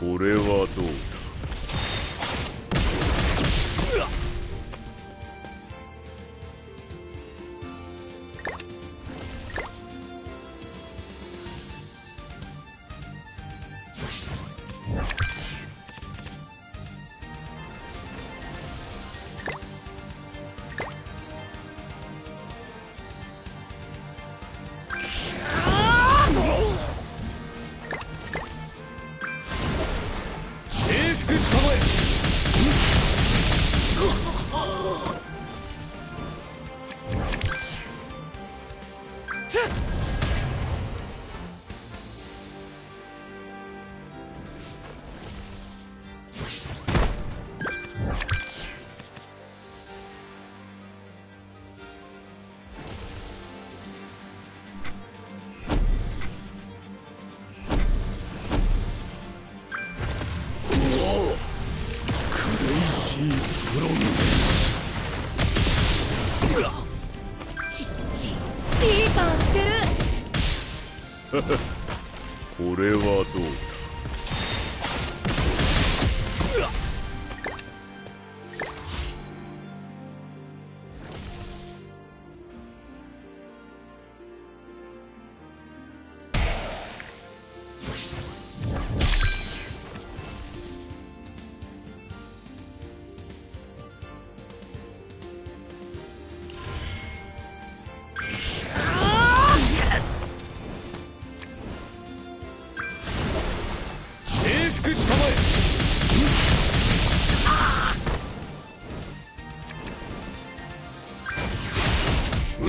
これはどう？かこれはどう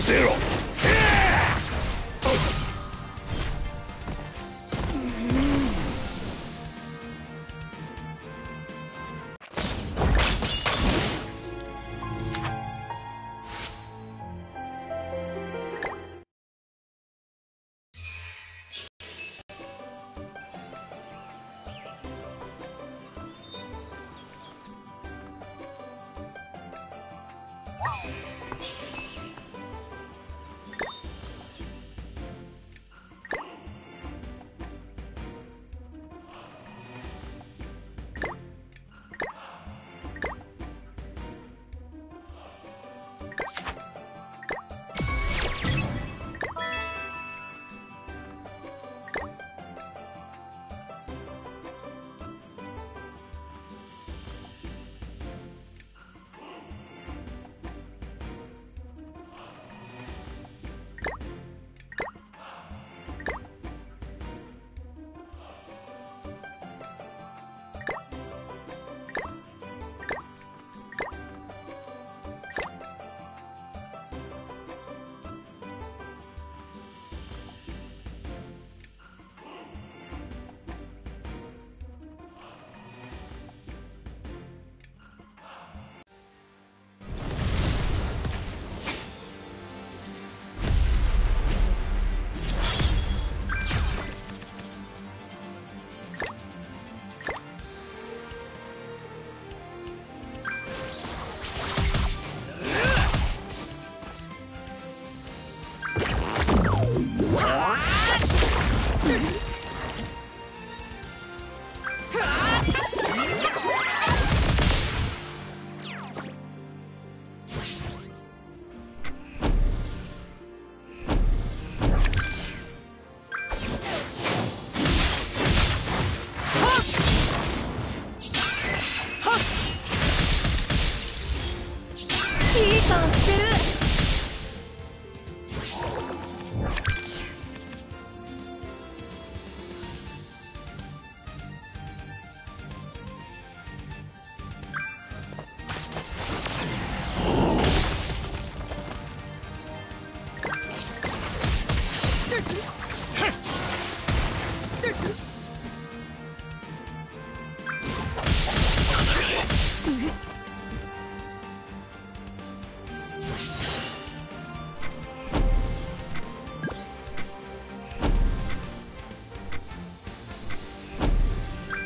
せろせえ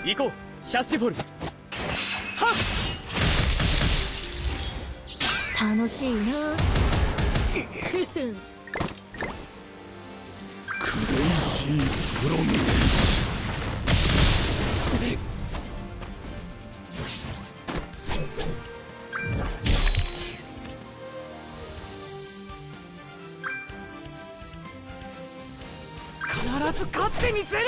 行こう。シャスティフォル。楽しいな。クレイジープロミネーション。勝みせる！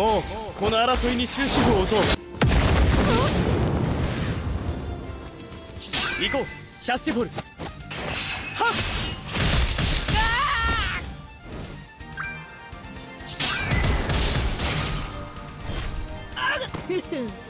もうこの争いに終止符を打とう。行こう。シャスティフォルはっ。